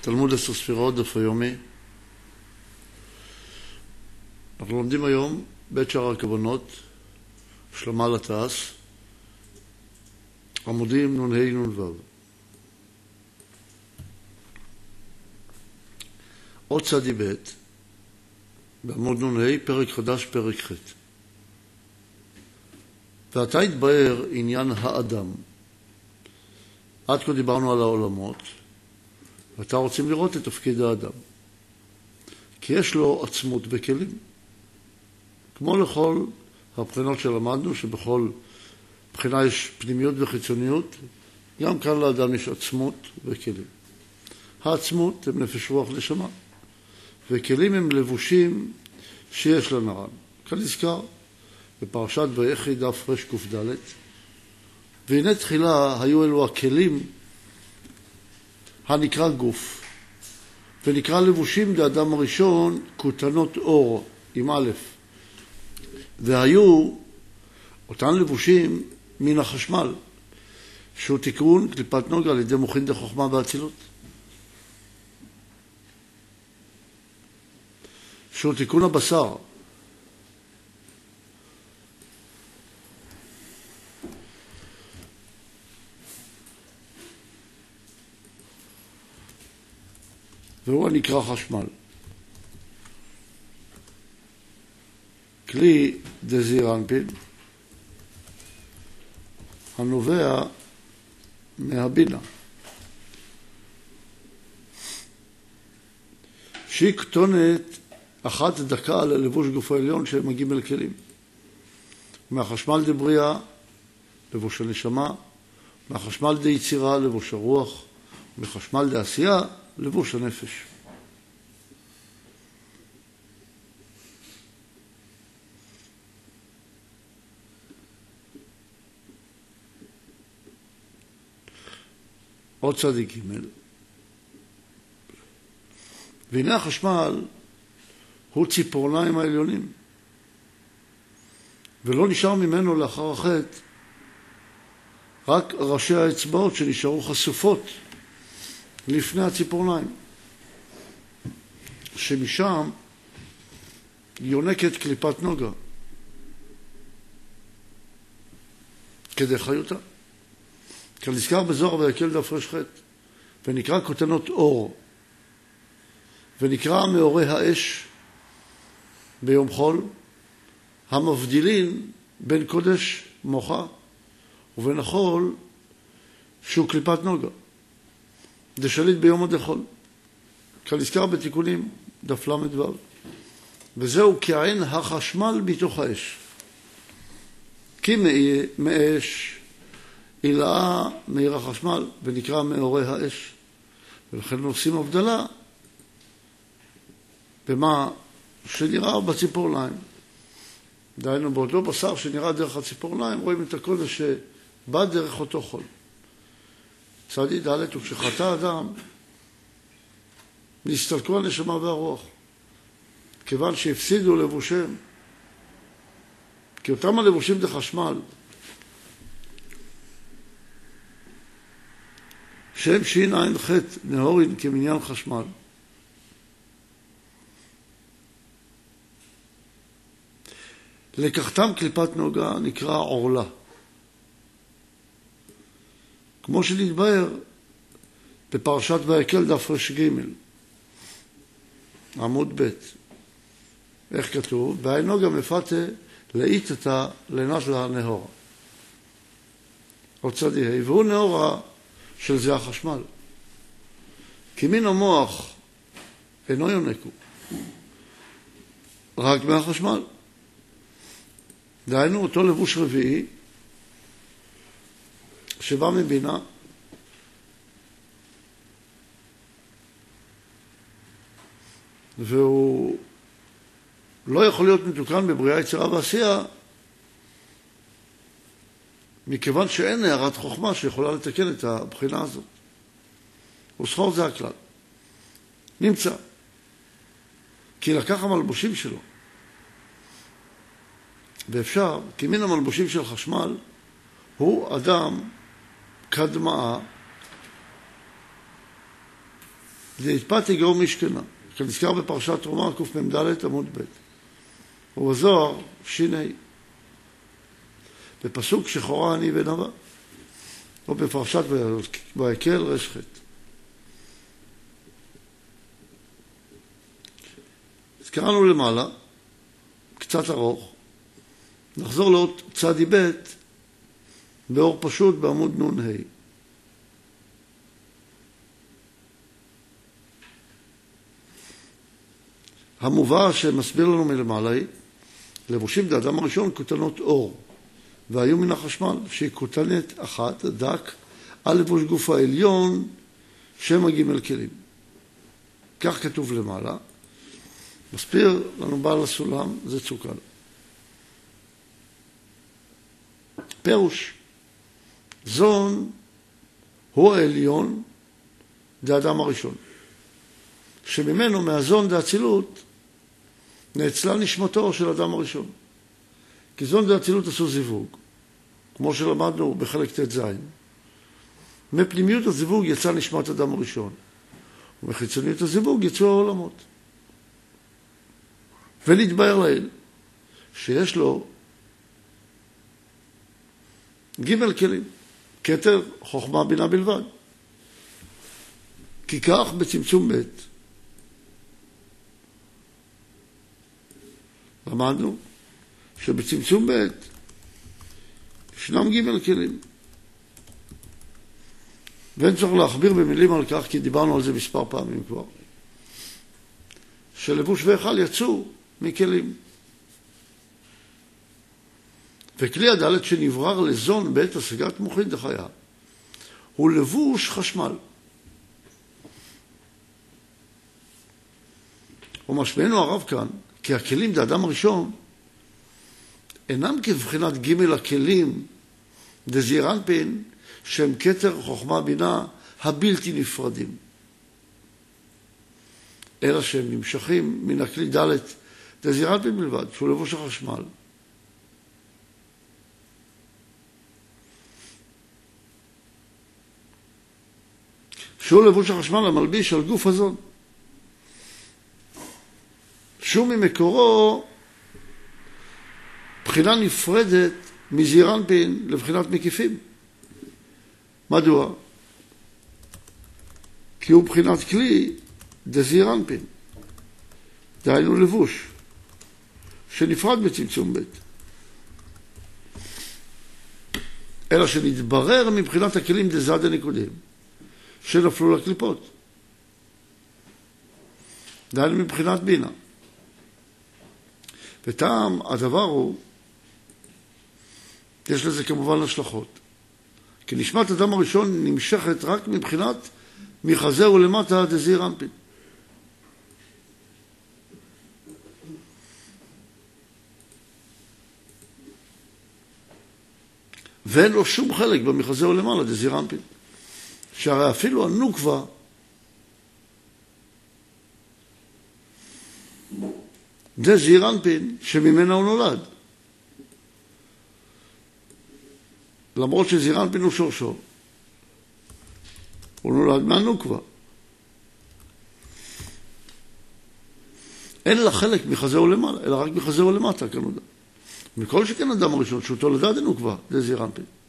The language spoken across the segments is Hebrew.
תלמוד עשר ספירות, דף היומי. אנחנו לומדים היום בית שער הכוונות, שלמה לטס, עמודים נ"ה נ"ו. עוד צדי ב', בעמוד נ"ה, פרק חדש, פרק ח'. ועתה התבהר עניין האדם. עד כה דיברנו על העולמות, ועתה רוצים לראות את תפקיד האדם. כי יש לו עצמות וכלים. כמו לכל הבחינות שלמדנו, שבכל בחינה יש פנימיות וחיצוניות, גם כאן לאדם יש עצמות וכלים. העצמות הם נפש רוח נשמה, וכלים הם לבושים שיש לנרן. כאן נזכר בפרשת ויחי דף רקד והנה תחילה היו אלו הכלים הנקרא גוף, ונקרא לבושים לאדם הראשון כותנות אור עם א', והיו אותן לבושים מן החשמל, שהוא תיקון קליפת נוגה על ידי מוחין דחוכמה באצילות. שהוא תיקון הבשר, והוא הנקרא חשמל. כלי דזיר אנפין הנובע מהבינה. שהיא כתונת אחת דקה ללבוש גוף העליון שהם אל כלים. מהחשמל דבריאה, לבוש הנשמה, מהחשמל דיצירה, לבוש הרוח, מחשמל דעשייה, לבוש הנפש. עוד צדיק ג' והנה החשמל הוא ציפורניים העליונים. ולא נשאר ממנו לאחר החטא רק ראשי האצבעות שנשארו חשופות לפני הציפורניים, שמשם יונקת קליפת נוגה חיותה. כנזכר בזוהר ויקל דף ר"ח, ונקרא כותנות אור, ונקרא מאורי האש ביום חול, המבדילין בין קודש מוחה ובין החול שהוא קליפת נוגה. דשליט ביום הדחול, כנזכר בתיקונים דף ל"ו, וזהו כעין החשמל מתוך האש. כי מאש הילאה מאיר החשמל ונקרא מאורי האש, ולכן עושים הבדלה במה שנראה בציפורניים. דהיינו, באותו בשר שנראה דרך הציפורניים, רואים את הקודש שבא דרך אותו חול. צדי ד' וכשחטא אדם, נסתלקו הנשמה והרוח, כיוון שהפסידו לבושיהם. כי אותם הלבושים זה חשמל, שהם שע"ח נהורין כמניין חשמל. לקחתם קליפת נוגה נקרא עורלה. כמו שנתבהר בפרשת ויקל דף ר"ג, עמוד ב', איך כתוב? והיינו גם מפתה לאיתתא לנטלה נהורה. עוד צדי ה', והוא נהורה של זה החשמל. כי מן המוח אינו יונקו, רק מהחשמל. דהיינו אותו לבוש רביעי שבא מבינה, והוא לא יכול להיות מתוקן בבריאה, יצירה ועשייה, מכיוון שאין הערת חוכמה שיכולה לתקן את הבחינה הזאת. וסחור זה הכלל. נמצא. כי לקח המלבושים שלו. ואפשר, כי מן המלבושים של חשמל הוא אדם כדמעה דהתפתי גאור משכנה, כנזכר בפרשת תרומה קמ"ד עמוד ב', ובזוהר ש"ה, בפסוק שחורה אני ונבע, או בפרשת ויקל רש"ח. אז קראנו למעלה, קצת ארוך, נחזור לאות צדי ב' באור פשוט בעמוד נ"ה. המובא שמסביר לנו מלמעלה היא, לבושים דאדם הראשון כותנות אור, והיו מן החשמל, שהיא כותנת אחת, דק, על לבוש גוף העליון, שם ג' כלים. כך כתוב למעלה. מסביר לנו בעל הסולם, זה צוקל. פירוש, זון הוא העליון דאדם הראשון, שממנו, מהזון דאצילות, נאצלה נשמתו של אדם הראשון. כי זון דאצילות עשו זיווג, כמו שלמדנו בחלק ט"ז. מפנימיות הזיווג יצא נשמת אדם הראשון, ומחיצוניות הזיווג יצאו העולמות. ונתבהר לאל שיש לו ג' כלים, כתר, חוכמה, בינה בלבד. כי כך בצמצום ב' למדנו שבצמצום ב' ישנם ג' כלים. ואין צורך להכביר במילים על כך, כי דיברנו על זה מספר פעמים כבר. שלבוש והיכל יצאו מכלים. וכלי הדלת שנברר לזון בעת השגת מוחין דחיה הוא לבוש חשמל. ומשמענו הרב כאן, כי הכלים דאדם הראשון אינם כבחינת ג' הכלים דזעירנפין שהם כתר חוכמה בינה הבלתי נפרדים, אלא שהם נמשכים מן הכלי ד' דזעירנפין בלבד, שהוא לבוש החשמל. שהוא לבוש החשמל המלביש על גוף הזון. שהוא ממקורו בחינה נפרדת מזירנפין לבחינת מקיפים. מדוע? כי הוא בחינת כלי דזירנפין, דהיינו לבוש, שנפרד בצמצום ב'. אלא שנתברר מבחינת הכלים דזד הנקודים. שנפלו לקליפות. דהיינו מבחינת בינה. וטעם הדבר הוא, יש לזה כמובן השלכות. כי נשמת אדם הראשון נמשכת רק מבחינת מחזהו למטה דזיר אנפין. ואין לו שום חלק במחזהו למעלה דזיר אנפין. שהרי אפילו הנוקבה זה זעיר אנפין שממנה הוא נולד. למרות שזעיר אנפין הוא שורשו. הוא נולד מהנוקבה. אין לה חלק מחזהו למעלה, אלא רק מחזהו למטה, כנודע. מכל שכן אדם הראשון, שהוא תולדה דנוקבה, זה זעיר אנפין.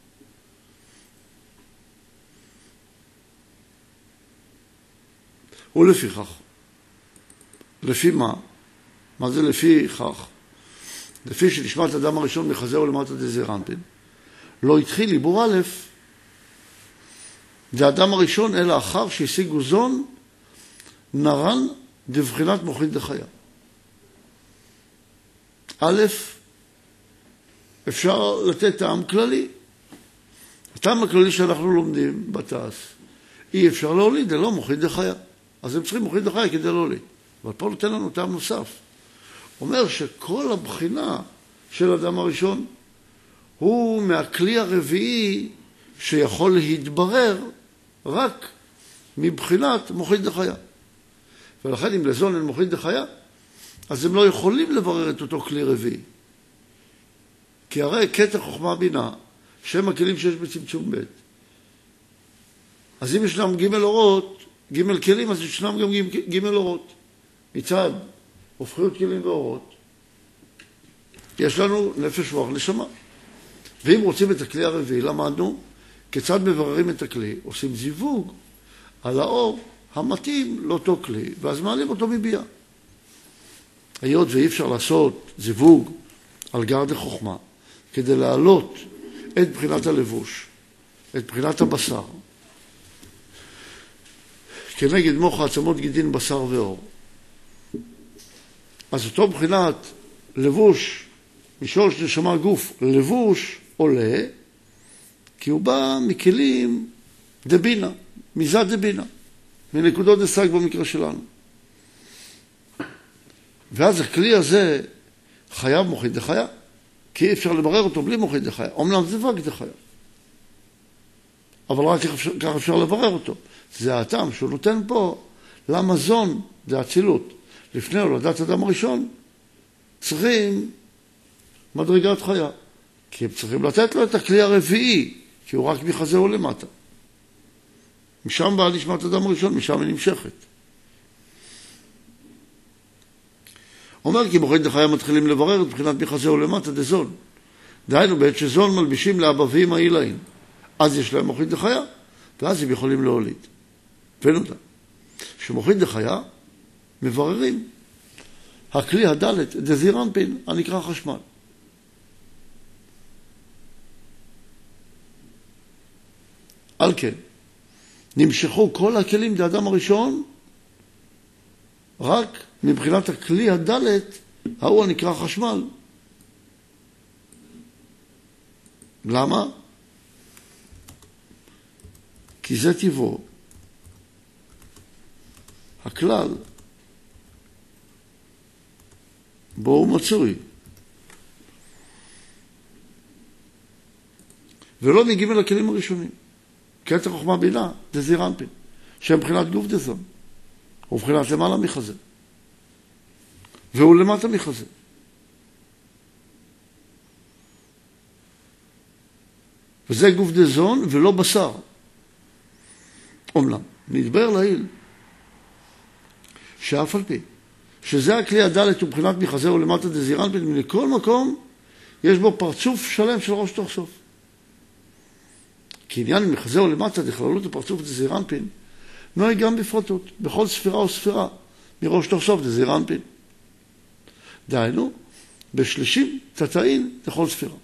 ולפיכך, לפי מה? מה זה לפי כך? לפי שנשמת אדם הראשון מחזהו למטה דזרנטין, לא התחיל ליבור א', זה האדם הראשון, אלא אחר שהשיגו זון, נרן דבחינת מוחין דחיה. א', אפשר לתת טעם כללי. הטעם הכללי שאנחנו לומדים בתעש, אי אפשר להוליד, אלא מוחין דחיה. אז הם צריכים מוחין דחי כדי לא לי. אבל פה נותן לנו טעם נוסף. אומר שכל הבחינה של אדם הראשון הוא מהכלי הרביעי שיכול להתברר רק מבחינת מוחין דחיה. ולכן אם לזון אין מוחין דחיה, אז הם לא יכולים לברר את אותו כלי רביעי. כי הרי כתר חוכמה בינה, שם הכלים שיש בצמצום ב'. אז אם ישנם ג' אורות, ג' כלים, אז ישנם גם ג' אורות. מצד הופכיות כלים ואורות, יש לנו נפש רוח נשמה. ואם רוצים את הכלי הרביעי, למדנו כיצד מבררים את הכלי, עושים זיווג על האור המתאים לאותו כלי, ואז מעלים אותו מביאה. היות ואי אפשר לעשות זיווג על גרד החוכמה כדי להעלות את בחינת הלבוש, את בחינת הבשר, כנגד מוח העצמות גידין בשר ואור. אז אותו בחינת לבוש, משורש נשמה גוף, לבוש עולה, כי הוא בא מכלים דבינה, מזד דבינה, מנקודות דסג במקרה שלנו. ואז הכלי הזה חייב מוחית דחיה, כי אי אפשר לברר אותו בלי מוחית דחיה. אומנם זה וק דחיה, אבל רק ככה אפשר לברר אותו. זה הטעם שהוא נותן פה למזון, זה אצילות. לפני הולדת אדם הראשון, צריכים מדרגת חיה. כי הם צריכים לתת לו את הכלי הרביעי, כי הוא רק מחזהו למטה. משם באה נשמת אדם הראשון, משם היא נמשכת. אומר כי מוחין דחיה מתחילים לברר את מבחינת מחזהו למטה דזון. דהיינו, בעת שזון מלבישים לאבא ואמא אילאים, אז יש להם מוחין דחיה, ואז הם יכולים להוליד. ונודע. שמוחין דחיה מבררים. הכלי הדלת, דזירנפין, הנקרא חשמל. על כן, נמשכו כל הכלים לאדם הראשון רק מבחינת הכלי הדלת, ההוא הנקרא חשמל. למה? כי זה טבעו. הכלל בו הוא מצוי. ולא מגיעים אל הכלים הראשונים. קטע חוכמה בינה, דזירנפין, שהם מבחינת גוף דזון, הוא מבחינת למעלה מחזה. והוא למטה מחזה. וזה גוף דזון ולא בשר. אומנם, נדבר לעיל שאף על פי שזה הכלי הדלת ומבחינת מחזה ולמטה דזירנפין, מכל מקום יש בו פרצוף שלם של ראש תוך סוף. כי עניין מחזה ולמטה דכללות הפרצוף דזירנפין נוהג גם בפרטות, בכל ספירה או ספירה, מראש תוך סוף דזירנפין. דהיינו, בשלישים תתאין לכל ספירה.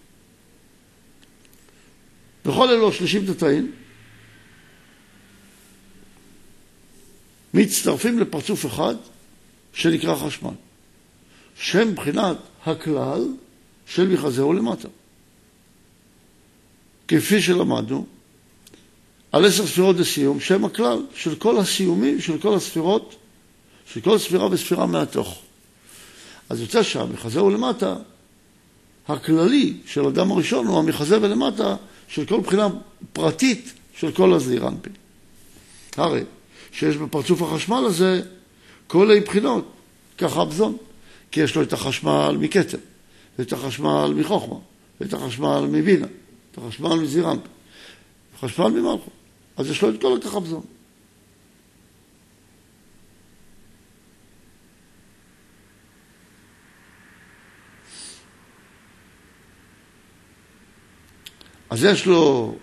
בכל אלו שלישים תתאין מצטרפים לפרצוף אחד שנקרא חשמל, שם מבחינת הכלל של מחזהו למטה. כפי שלמדנו, על עשר ספירות לסיום, שם הכלל של כל הסיומים, של כל הספירות, של כל ספירה וספירה מהתוך. אז יוצא שהמחזה הוא למטה, הכללי של אדם הראשון הוא המחזה ולמטה של כל בחינה פרטית של כל הזעיר אנפין. הרי שיש בפרצוף החשמל הזה כל אי בחינות, ככה בזון, כי יש לו את החשמל מכתר, ואת החשמל מחוכמה, ואת החשמל מבינה, את החשמל אנפין, חשמל ממלכות. אז יש לו את כל הכחבזון. אז יש לו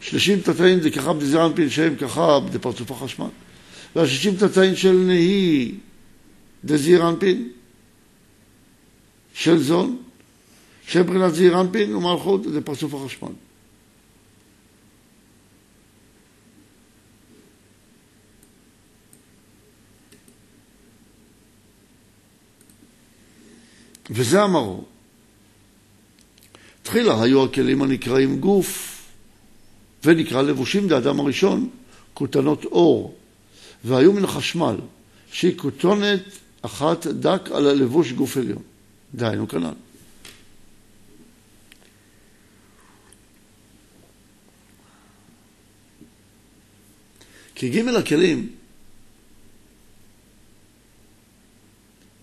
שלושים תתאים זה ככה דזרנפין שהם ככה דפרצוף החשמל. והשישים תתאים של נהי דזירנפין של זון, שם מבחינת זעירנפין ומלכות דפרצוף החשמל. וזה המרור. תחילה היו הכלים הנקראים גוף, ונקרא לבושים דאדם הראשון, כותנות אור, והיו מן החשמל, שהיא כותונת אחת דק על הלבוש גוף עליון. דהיינו כנ"ל. כי ג' הכלים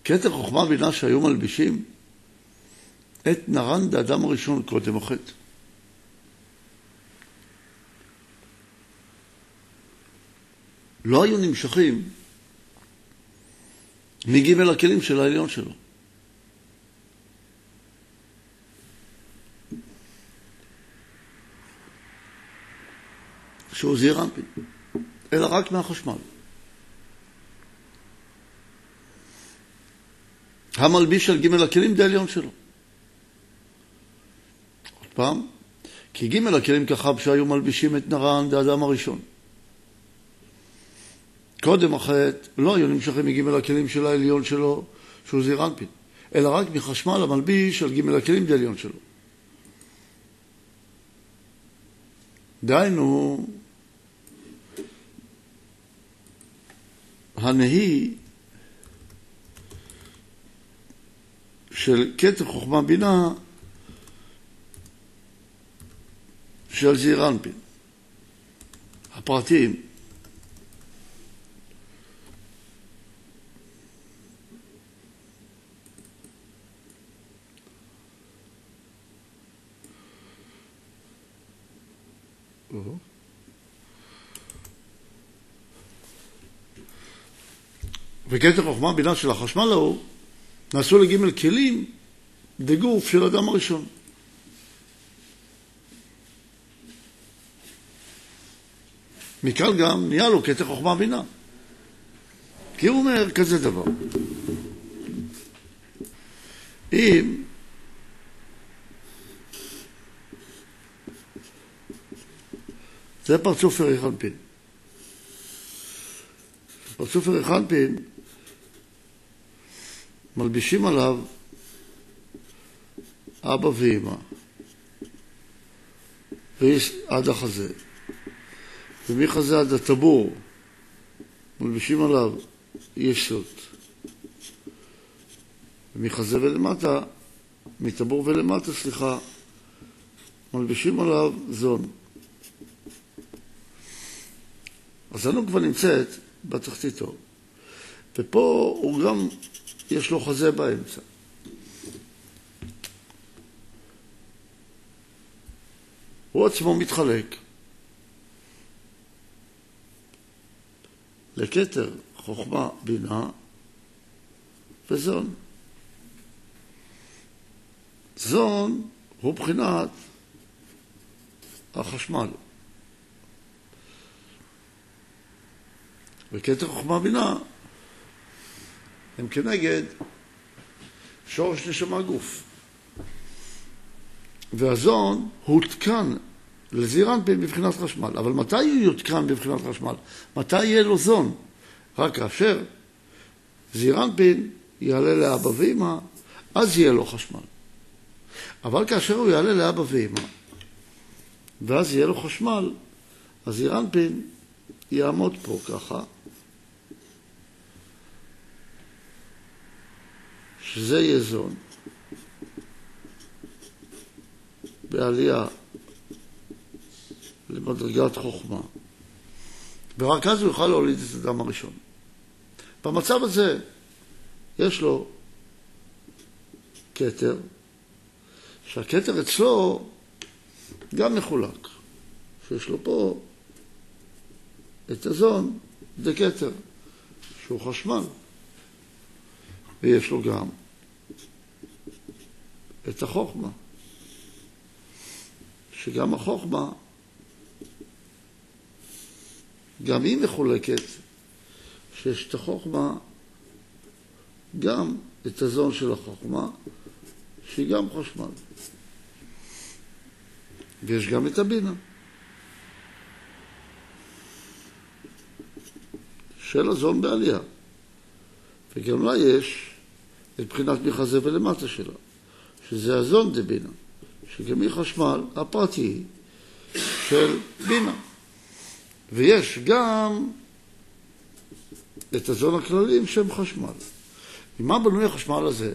כתר חוכמה בינה שהיו מלבישים את נרן דאדם הראשון קודם החטא. לא היו נמשכים מג' הכלים של העליון שלו. שהוא זעיר אנפין, אלא רק מהחשמל. המלביש על ג' הכלים זה העליון שלו. עוד פעם, כי ג' הכלים ככה שהיו מלבישים את נרן האדם הראשון. קודם החטא לא היו נמשכים מג' הכלים של העליון שלו, שהוא זעיר אנפין, אלא רק מחשמל המלביש על ג' הכלים זה העליון שלו. דהיינו, הנהי של כתר חוכמה בינה של זעיר אנפין. וכתר חוכמה בינה של החשמל ההוא נעשו לגימל כלים דגוף של אדם הראשון. מכאן גם נהיה לו כתר חוכמה בינה. כי הוא אומר כזה דבר. אם זה פרצוף אריכנפין. פרצוף אריכנפין מלבישים עליו אבא ואמא, ויש עד החזה, ומחזה עד הטבור מלבישים עליו ישות, ומחזה ולמטה, מטבור ולמטה, סליחה, מלבישים עליו זון. הזנו כבר נמצאת בתחתיתו, ופה הוא גם יש לו חזה באמצע. הוא עצמו מתחלק לכתר, חוכמה, בינה וזון. זון הוא בחינת החשמל. וכתר חוכמה בינה הם כנגד שורש נשמה גוף. והזון הותקן לזירנפין בבחינת חשמל. אבל מתי הוא יותקן בבחינת חשמל? מתי יהיה לו זון? רק כאשר זירנפין יעלה לאבא ואמא, אז יהיה לו חשמל. אבל כאשר הוא יעלה לאבא ואמא, ואז יהיה לו חשמל, אז זירנפין יעמוד פה ככה, שזה יהיה זון. בעלייה למדרגת חוכמה. ורק אז הוא יוכל להוליד את אדם הראשון. במצב הזה יש לו כתר, שהכתר אצלו גם מחולק, שיש לו פה את הזון דקתר, שהוא חשמל. ויש לו גם את החוכמה, שגם החוכמה, גם היא מחולקת, שיש את החוכמה, גם את הזון של החוכמה, שהיא גם חשמל. ויש גם את הבינה. של הזון בעלייה. וגם לה יש את בחינת מחזה ולמטה שלה, שזה הזון דה בינה, שגם היא חשמל הפרטי של בינה. ויש גם את הזון הכלליים שהם חשמל. ממה בנוי החשמל הזה?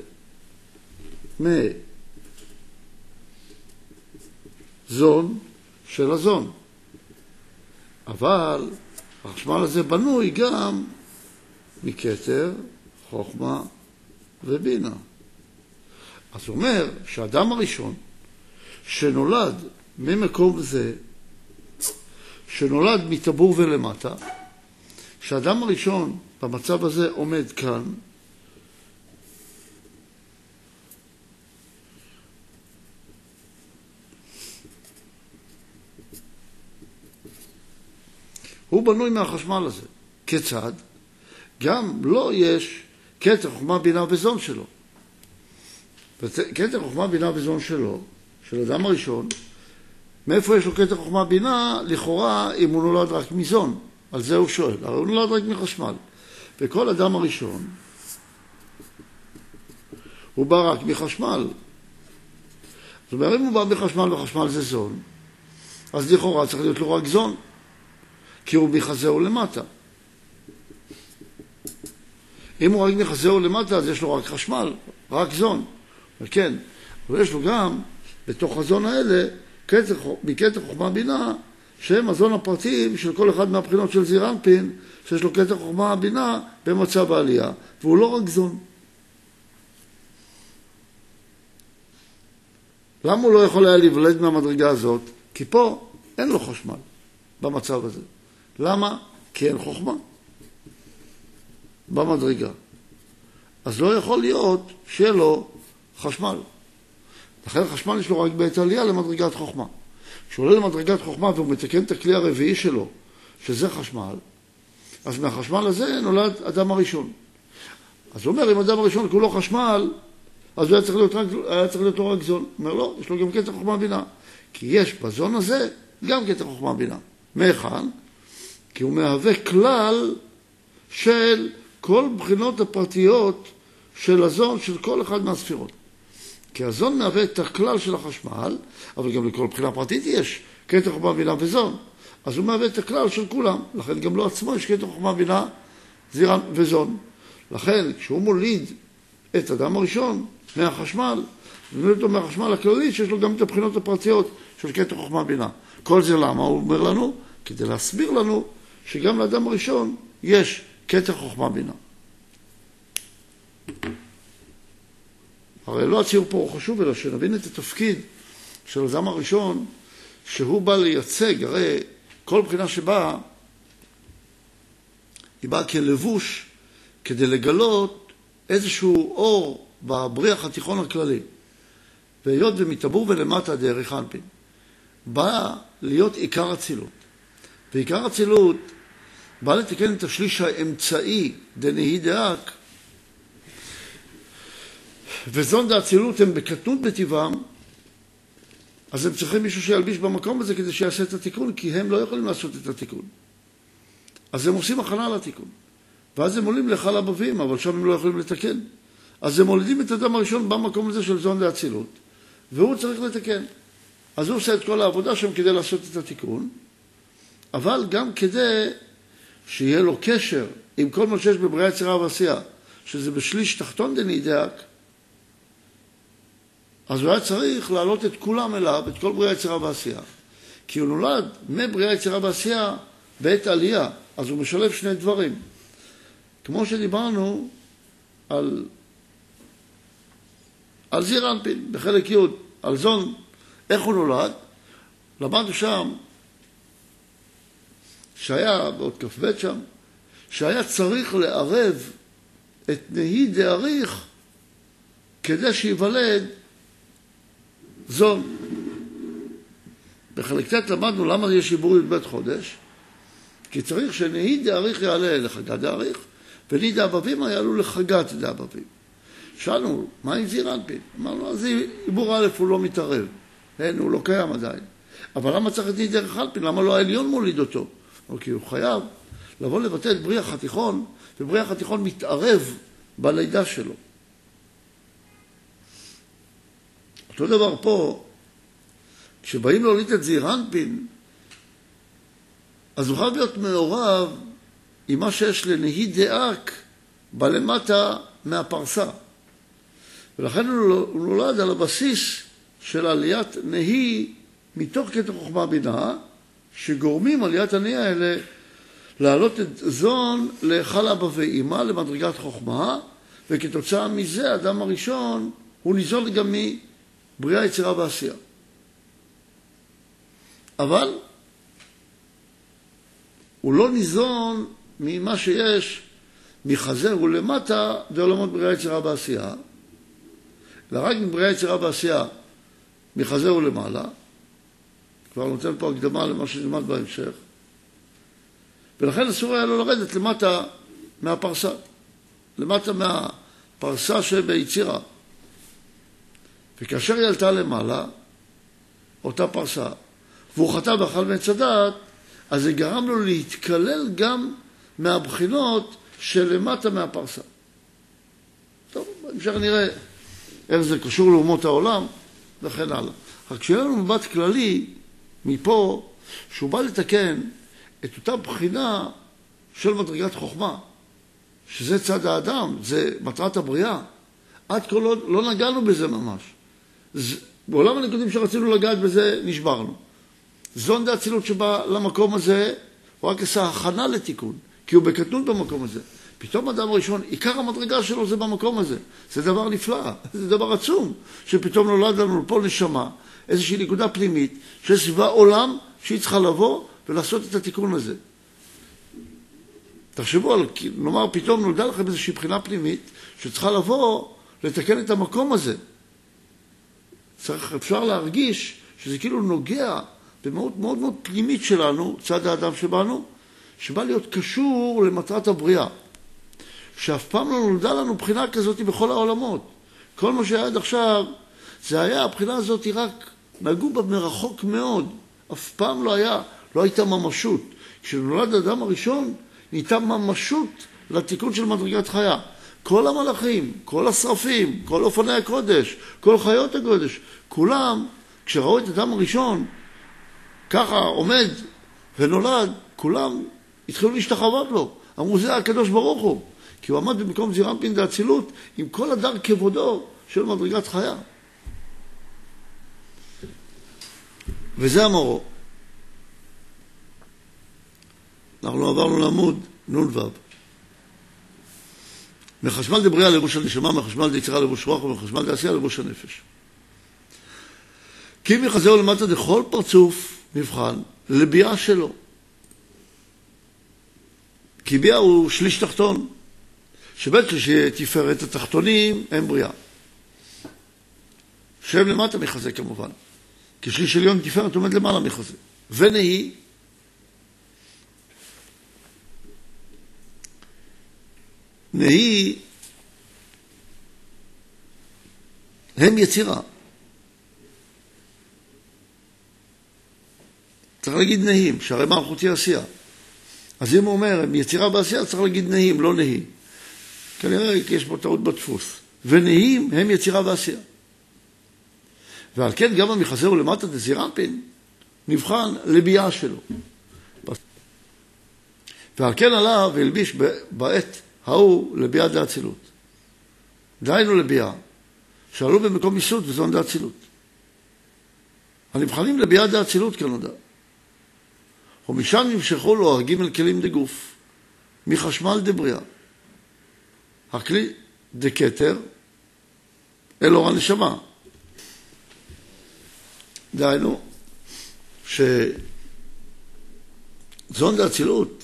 מזון של הזון. אבל החשמל הזה בנוי גם מכתר, חוכמה ובינה. אז הוא אומר שהאדם הראשון שנולד ממקום זה, שנולד מטבור ולמטה, שהאדם הראשון במצב הזה עומד כאן, הוא בנוי מהחשמל הזה. כיצד? גם לו יש כתר חוכמה בינה וזון שלו. כתר חוכמה בינה וזון שלו, של אדם הראשון, מאיפה יש לו כתר חוכמה בינה? לכאורה, אם הוא נולד רק מזון. על זה הוא שואל. הרי הוא נולד רק מחשמל. וכל אדם הראשון, הוא בא רק מחשמל. זאת אומרת, אם הוא בא מחשמל וחשמל זה זון, אז לכאורה צריך להיות לו רק זון, כי הוא מחזהו למטה. אם הוא רק מחזהו למטה, אז יש לו רק חשמל, רק זון. כן, אבל יש לו גם, בתוך הזון האלה, מקטע חוכמה בינה, שהם הזון הפרטיים של כל אחד מהבחינות של זיר אנפין, שיש לו קטע חוכמה בינה במצב העלייה, והוא לא רק זון. למה הוא לא יכול היה להיוולד מהמדרגה הזאת? כי פה אין לו חשמל במצב הזה. למה? כי אין חוכמה במדרגה. אז לא יכול להיות שיהיה לו חשמל. לכן חשמל יש לו רק בעת עלייה למדרגת חוכמה. כשהוא עולה למדרגת חוכמה והוא מתקן את הכלי הרביעי שלו, שזה חשמל, אז מהחשמל הזה נולד אדם הראשון. אז הוא אומר, אם אדם הראשון כולו חשמל, אז הוא היה צריך להיות, רק, היה צריך להיות לו רק זון. הוא אומר, לא, יש לו גם קטע חוכמה בינה. כי יש בזון הזה גם קטע חוכמה בינה. מהיכן? כי הוא מהווה כלל של כל בחינות הפרטיות של הזון של כל אחד מהספירות. כי הזון מהווה את הכלל של החשמל, אבל גם לכל בחינה פרטית יש קטע חוכמה בינה וזון. אז הוא מהווה את הכלל של כולם, לכן גם לו עצמו יש קטע חוכמה בינה וזון. לכן כשהוא מוליד את אדם הראשון מהחשמל, הוא מוליד אותו מהחשמל הכללי שיש לו גם את הבחינות הפרטיות של קטע חוכמה בינה. כל זה למה? הוא אומר לנו, כדי להסביר לנו שגם לאדם הראשון יש קטע חוכמה בינה. הרי לא הציור פה הוא חשוב, אלא שנבין את התפקיד של האדם הראשון, שהוא בא לייצג, הרי כל בחינה שבאה, היא באה כלבוש כדי לגלות איזשהו אור בבריח התיכון הכללי. והיות ומטבור ולמטה דרך אנפין, בא להיות עיקר אצילות. ועיקר אצילות בא לתקן את השליש האמצעי דנהי דאק, וזון דאצילות הם בקטנות בטבעם, אז הם צריכים מישהו שילביש במקום הזה כדי שיעשה את התיקון, כי הם לא יכולים לעשות את התיקון. אז הם עושים הכנה לתיקון. ואז הם עולים להיכל הבבים, אבל שם הם לא יכולים לתקן. אז הם מולידים את האדם הראשון במקום הזה של זון דאצילות, והוא צריך לתקן. אז הוא עושה את כל העבודה שם כדי לעשות את התיקון, אבל גם כדי שיהיה לו קשר עם כל מה שיש בבריאה יצירה ועשייה, שזה בשליש תחתון דנידק, אז הוא היה צריך להעלות את כולם אליו, את כל בריאה יצירה ועשייה. כי הוא נולד מבריאה יצירה ועשייה בעת עלייה, אז הוא משלב שני דברים. כמו שדיברנו על, על זיר אנפין בחלק י', על זון, איך הוא נולד, למדנו שם שהיה, בעוד כ"ב שם, שהיה צריך לערב את נהי דאריך כדי שייוולד זון. בחלק ט' למדנו למה יש עיבור י"ב חודש, כי צריך שנהי דאריך יעלה לחגת דאריך, וני דאבבים יעלו לחגת דאבבים. שאלנו, מה עם זיר אנפין? אמרנו, אז עיבור א' הוא לא מתערב, אין, הוא לא קיים עדיין. אבל למה צריך את ני דרך אנפין? למה לא העליון מוליד אותו? או כי הוא חייב לבוא לבטא את בריח התיכון, ובריח התיכון מתערב בלידה שלו. אותו דבר פה, כשבאים להוליד את זעיר אנפין, אז הוא חייב להיות מעורב עם מה שיש לנהי דאק בלמטה מהפרסה. ולכן הוא נולד על הבסיס של עליית נהי מתוך קטע חוכמה בינה, שגורמים עליית הנהי האלה להעלות את זון להיכל אבא ואימא למדרגת חוכמה, וכתוצאה מזה האדם הראשון הוא ניזון גם בריאה, יצירה ועשייה. אבל הוא לא ניזון ממה שיש מחזר ולמטה בעולמות בריאה יצירה בעשייה, ורק מבריאה יצירה בעשייה מחזר ולמעלה, כבר נותן פה הקדמה למה שנלמד בהמשך, ולכן אסור היה לו לרדת למטה מהפרסה, למטה מהפרסה שביצירה. וכאשר היא עלתה למעלה, אותה פרסה, והוא חטא ואכל מעץ הדעת, אז זה גרם לו להתקלל גם מהבחינות שלמטה מהפרסה. טוב, בהמשך נראה איך זה קשור לאומות העולם וכן הלאה. רק כשיהיה לנו מבט כללי מפה, שהוא בא לתקן את אותה בחינה של מדרגת חוכמה, שזה צד האדם, זה מטרת הבריאה. עד כה לא, לא נגענו בזה ממש. זה, בעולם הנקודים שרצינו לגעת בזה, נשברנו. זון דאצילות שבא למקום הזה, הוא רק עשה הכנה לתיקון, כי הוא בקטנות במקום הזה. פתאום אדם ראשון, עיקר המדרגה שלו זה במקום הזה. זה דבר נפלא, זה דבר עצום, שפתאום נולד לנו פה נשמה, איזושהי נקודה פנימית, שיש סביבה עולם שהיא צריכה לבוא ולעשות את התיקון הזה. תחשבו על, נאמר, פתאום נולדה לכם איזושהי בחינה פנימית שצריכה לבוא לתקן את המקום הזה. צריך, אפשר להרגיש שזה כאילו נוגע במהות מאוד מאוד פנימית שלנו, צד האדם שבנו, שבא להיות קשור למטרת הבריאה. שאף פעם לא נולדה לנו בחינה כזאת בכל העולמות. כל מה שהיה עד עכשיו, זה היה, הבחינה הזאת רק, נגעו בה מרחוק מאוד. אף פעם לא היה, לא הייתה ממשות. כשנולד האדם הראשון, נהייתה ממשות לתיקון של מדרגת חיה. כל המלאכים, כל השרפים, כל אופני הקודש, כל חיות הקודש, כולם, כשראו את האדם הראשון, ככה עומד ונולד, כולם התחילו להשתחוות לו. אמרו, זה הקדוש ברוך הוא. כי הוא עמד במקום זירנפין דאצילות עם כל הדר כבודו של מדרגת חיה. וזה המורו. אנחנו עברנו לעמוד נ"ו. מחשמל דבריאה לראש הנשמה, מחשמל דיצירה לראש רוח ומחשמל דעשייה לראש הנפש. כי מחזהו למטה דכל פרצוף מבחן לביאה שלו. כי ביאה הוא שליש תחתון, שבית שלישי תפארת התחתונים הם בריאה. שם למטה מחזה כמובן, כי שליש עליון תפארת עומד למעלה מחזה. ונהי נהי הם יצירה. צריך להגיד נהים, שהרי מלכות היא עשייה. אז אם הוא אומר, הם יצירה בעשייה, צריך להגיד נהים, לא נהי. כנראה יש פה טעות בדפוס. ונהים הם יצירה ועשייה. ועל כן גם המחזה הוא למטה דזירנפין נבחן לביאה שלו. ועל כן עליו והלביש בעת ההוא לביאה דאצילות. דהיינו לביאה, שעלו במקום מיסוד וזון דאצילות. הנבחנים לביאה דאצילות כנודע. ומשם נמשכו לו הגימל כלים דגוף, מחשמל דבריאה. הכלי דקטר אל אור הנשמה. דהיינו, שזון דאצילות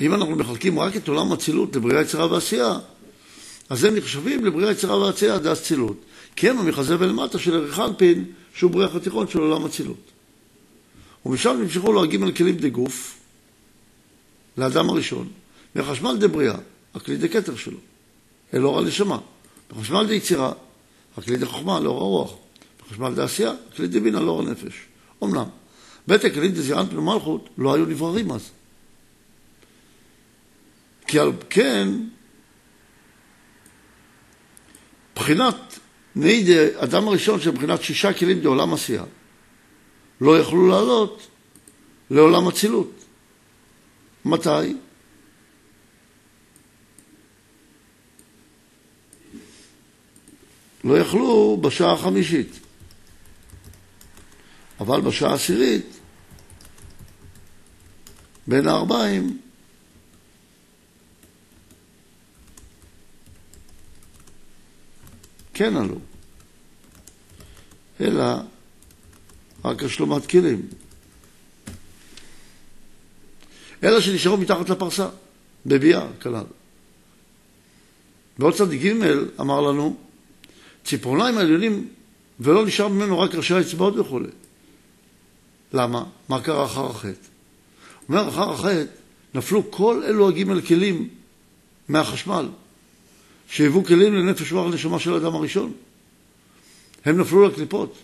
אם אנחנו מחלקים רק את עולם אצילות לבריאה, יצירה ועשייה, אז הם נחשבים לבריאה, יצירה ועשייה זה אצילות. כי הם המחזה ולמטה של אריכנפין, שהוא בריח התיכון של עולם אצילות. ומשם נמשכו לו הגימל כלים דגוף, לאדם הראשון, מחשמל דבריאה, הכלי דקטר שלו, אל אור הנשמה. בחשמל דיצירה, הכלי דחוכמה, לאור הרוח. בחשמל דעשייה, הכלי דבינה, לאור הנפש. אמנם, בית הכלים דזירנט במלכות לא היו נבררים אז. כי על כן, בחינת ניידה, אדם הראשון של בחינת שישה כלים בעולם עשייה, לא יכלו לעלות לעולם אצילות. מתי? לא יכלו בשעה החמישית. אבל בשעה העשירית, בין הארבעים, כן עלו, אלא רק השלמת כלים. אלא שנשארו מתחת לפרסה, בביאה כלל. בעוד צד ג' אמר לנו, ציפורניים העליונים, ולא נשאר ממנו רק ראשי האצבעות וכו'. למה? מה קרה אחר החטא? אומר, אחר החטא נפלו כל אלו הגימל כלים מהחשמל, שהיוו כלים לנפש רוח נשמה של האדם הראשון. הם נפלו לקליפות,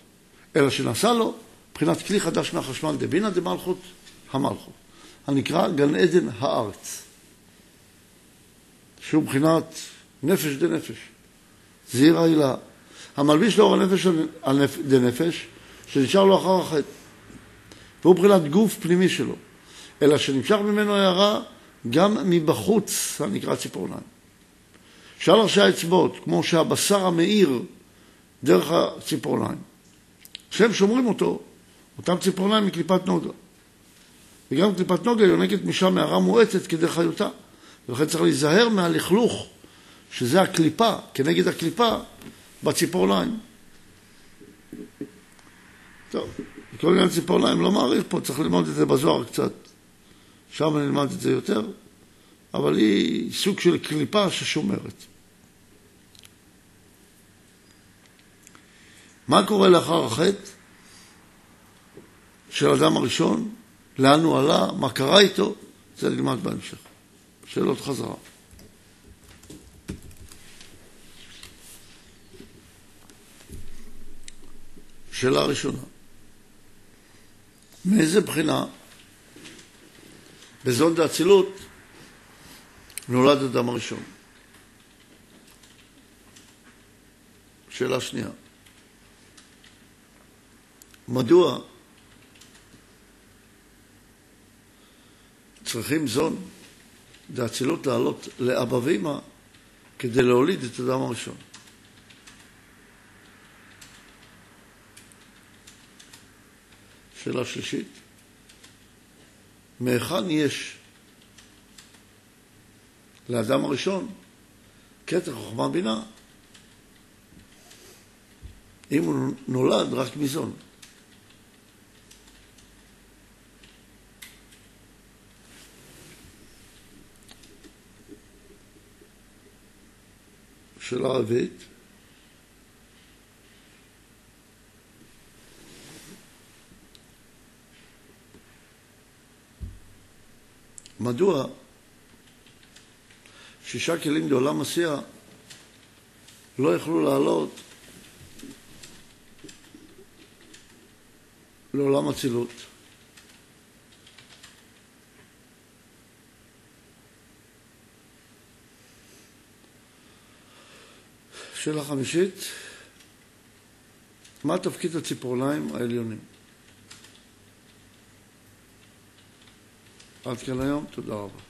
אלא שנעשה לו מבחינת כלי חדש מהחשמל, דבינא דמלכות המלכות, הנקרא גן עדן הארץ, שהוא מבחינת נפש דנפש, זעיר העילה, המלביש לאור הנפש דנפש, שנשאר לו אחר החטא, והוא מבחינת גוף פנימי שלו, אלא שנמשך ממנו הערה גם מבחוץ, הנקרא ציפורניים. שאל ראשי האצבעות, כמו שהבשר המאיר דרך הציפורניים. כשהם שומרים אותו, אותם ציפורניים מקליפת נוגה. וגם קליפת נוגה יונקת משם מערה מואצת כדי חיותה. ולכן צריך להיזהר מהלכלוך, שזה הקליפה, כנגד הקליפה, בציפורניים. טוב, כל עניין ציפורניים לא מעריך פה, צריך ללמוד את זה בזוהר קצת. שם נלמד את זה יותר, אבל היא סוג של קליפה ששומרת. מה קורה לאחר החטא של האדם הראשון? לאן הוא עלה? מה קרה איתו? זה נלמד בהמשך. שאלות חזרה. שאלה ראשונה, מאיזה בחינה בזון דאצילות נולד אדם הראשון? שאלה שנייה, מדוע צריכים זון דאצילות לעלות לאבא ואמא כדי להוליד את אדם הראשון? שאלה שלישית, מהיכן יש לאדם הראשון כתר חוכמה בינה? אם הוא נולד רק מזון? שאלה רביעית, מדוע שישה כלים לעולם עשייה לא יכלו לעלות לעולם אצילות? שאלה חמישית, מה תפקיד הציפורניים העליונים? עד כאן היום, תודה רבה.